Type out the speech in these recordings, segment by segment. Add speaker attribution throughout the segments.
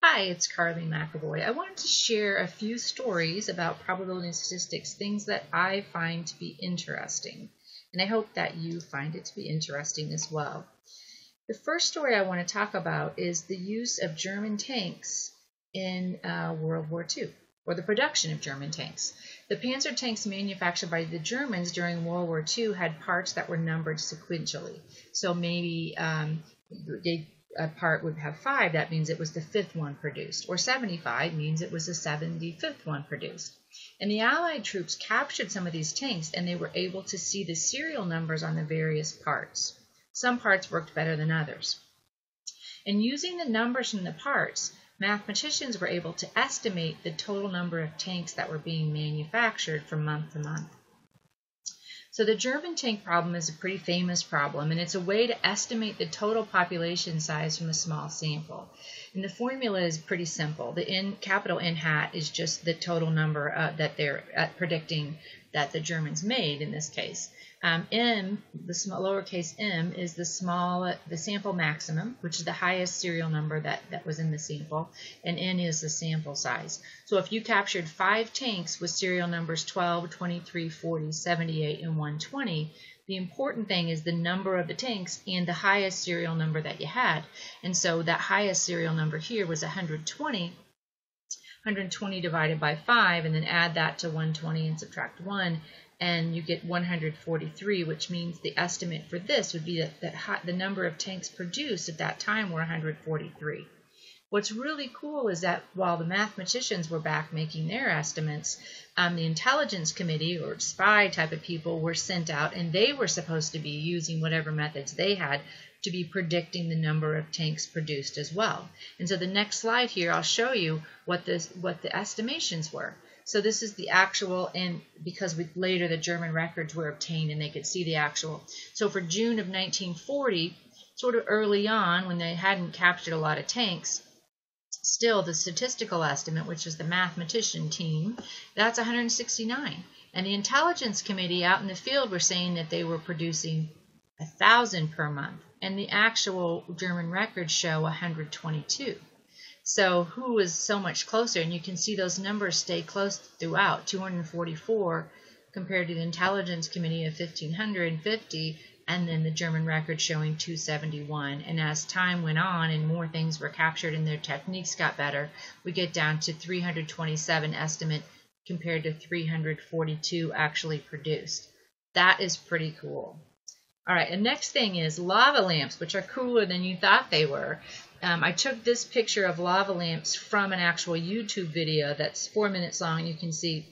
Speaker 1: Hi, it's Carly McAvoy. I wanted to share a few stories about probability and statistics, things that I find to be interesting. And I hope that you find it to be interesting as well. The first story I want to talk about is the use of German tanks in uh, World War II, or the production of German tanks. The Panzer tanks manufactured by the Germans during World War II had parts that were numbered sequentially. So maybe um, they a part would have five, that means it was the fifth one produced. Or 75 means it was the 75th one produced. And the Allied troops captured some of these tanks and they were able to see the serial numbers on the various parts. Some parts worked better than others. And using the numbers from the parts, mathematicians were able to estimate the total number of tanks that were being manufactured from month to month. So the German tank problem is a pretty famous problem, and it's a way to estimate the total population size from a small sample. And the formula is pretty simple. The N, capital N hat is just the total number uh, that they're uh, predicting that the Germans made in this case. Um, m, the small, lowercase m, is the small, the sample maximum, which is the highest serial number that, that was in the sample, and n is the sample size. So if you captured five tanks with serial numbers 12, 23, 40, 78, and 120, the important thing is the number of the tanks and the highest serial number that you had. And so that highest serial number here was 120. 120 divided by 5, and then add that to 120 and subtract 1, and you get 143, which means the estimate for this would be that, that the number of tanks produced at that time were 143. What's really cool is that while the mathematicians were back making their estimates, um, the intelligence committee or spy type of people were sent out and they were supposed to be using whatever methods they had to be predicting the number of tanks produced as well. And so the next slide here, I'll show you what, this, what the estimations were. So this is the actual, and because we, later the German records were obtained and they could see the actual. So for June of 1940, sort of early on when they hadn't captured a lot of tanks, still the statistical estimate, which is the mathematician team, that's 169. And the intelligence committee out in the field were saying that they were producing a thousand per month, and the actual German records show 122. So who was so much closer? And you can see those numbers stay close throughout 244 compared to the intelligence committee of 1550 and then the German record showing 271. And as time went on and more things were captured and their techniques got better, we get down to 327 estimate compared to 342 actually produced. That is pretty cool. All right, the next thing is lava lamps, which are cooler than you thought they were. Um, I took this picture of lava lamps from an actual YouTube video that's four minutes long. You can see,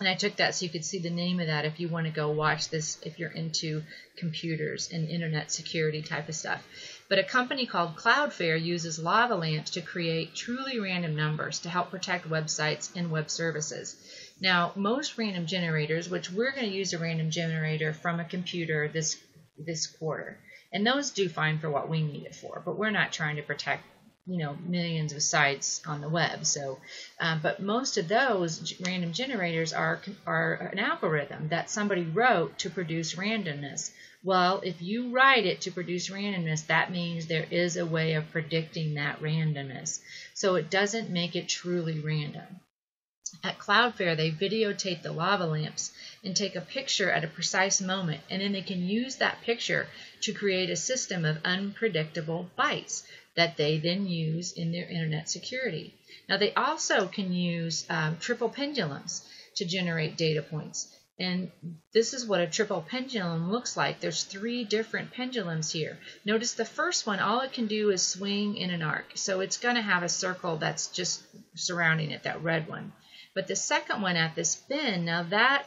Speaker 1: and I took that so you could see the name of that if you want to go watch this if you're into computers and internet security type of stuff. But a company called Cloudflare uses lava lamps to create truly random numbers to help protect websites and web services. Now, most random generators, which we're going to use a random generator from a computer this this quarter. And those do fine for what we need it for, but we're not trying to protect you know millions of sites on the web. So, um, but most of those random generators are are an algorithm that somebody wrote to produce randomness. Well, if you write it to produce randomness, that means there is a way of predicting that randomness. So it doesn't make it truly random. At Cloudflare, they videotape the lava lamps and take a picture at a precise moment, and then they can use that picture to create a system of unpredictable bytes that they then use in their internet security. Now, they also can use um, triple pendulums to generate data points. And this is what a triple pendulum looks like. There's three different pendulums here. Notice the first one, all it can do is swing in an arc. So it's going to have a circle that's just surrounding it, that red one. But the second one at this spin, now that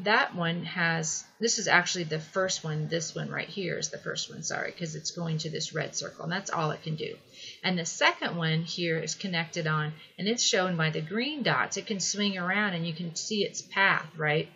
Speaker 1: that one has, this is actually the first one, this one right here is the first one, sorry, because it's going to this red circle, and that's all it can do. And the second one here is connected on, and it's shown by the green dots. It can swing around and you can see its path, right?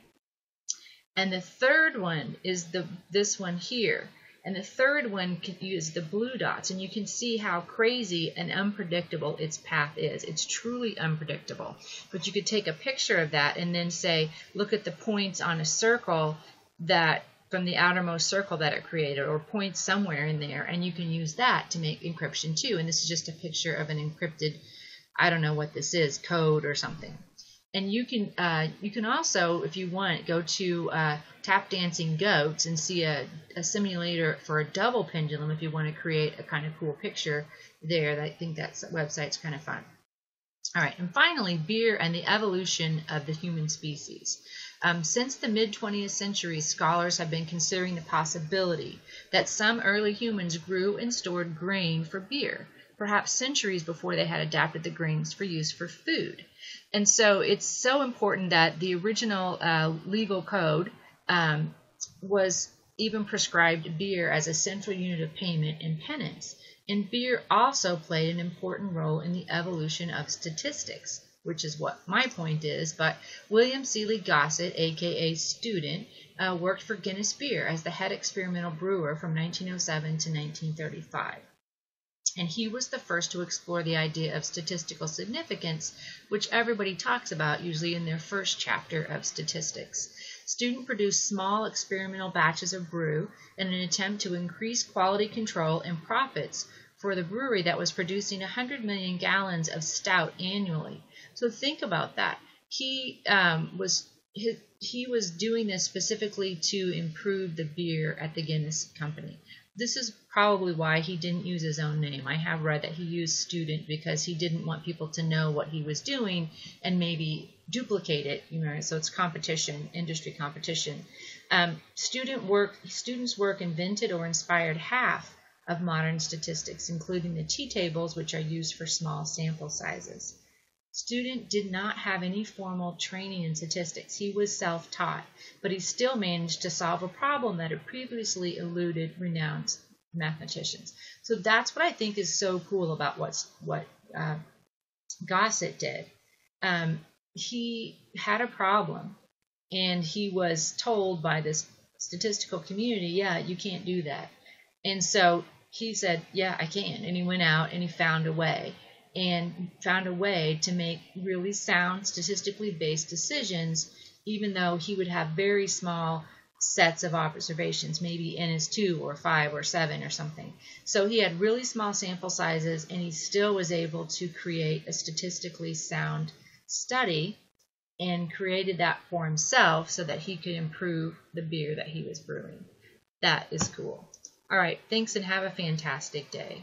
Speaker 1: And the third one is the this one here. And the third one use the blue dots, and you can see how crazy and unpredictable its path is. It's truly unpredictable. But you could take a picture of that and then say, look at the points on a circle that from the outermost circle that it created or points somewhere in there and you can use that to make encryption too and this is just a picture of an encrypted I don't know what this is code or something and you can uh, you can also if you want go to uh, tap dancing goats and see a, a simulator for a double pendulum if you want to create a kind of cool picture there. I think that website's kind of fun. All right and finally beer and the evolution of the human species. Um, since the mid 20th century, scholars have been considering the possibility that some early humans grew and stored grain for beer, perhaps centuries before they had adapted the grains for use for food. And so it's so important that the original uh, legal code um, was even prescribed beer as a central unit of payment and penance. And beer also played an important role in the evolution of statistics which is what my point is. But William Sealy Gosset, aka Student, uh, worked for Guinness Beer as the head experimental brewer from 1907 to 1935. And he was the first to explore the idea of statistical significance, which everybody talks about usually in their first chapter of statistics. Student produced small experimental batches of brew in an attempt to increase quality control and profits for the brewery that was producing 100 million gallons of stout annually. So think about that. He um, was he, he was doing this specifically to improve the beer at the Guinness Company. This is probably why he didn't use his own name. I have read that he used student because he didn't want people to know what he was doing and maybe duplicate it. You know, so it's competition, industry competition. Um, student work, students' work invented or inspired half of modern statistics, including the t tables, which are used for small sample sizes. Student did not have any formal training in statistics. He was self-taught, but he still managed to solve a problem that had previously eluded renowned mathematicians. So that's what I think is so cool about what's, what uh, Gosset did. Um, he had a problem, and he was told by this statistical community, yeah, you can't do that. And so he said, yeah, I can. And he went out and he found a way and found a way to make really sound, statistically based decisions, even though he would have very small sets of observations, maybe n is 2 or 5 or 7 or something. So he had really small sample sizes and he still was able to create a statistically sound study and created that for himself so that he could improve the beer that he was brewing. That is cool. All right, thanks and have a fantastic day.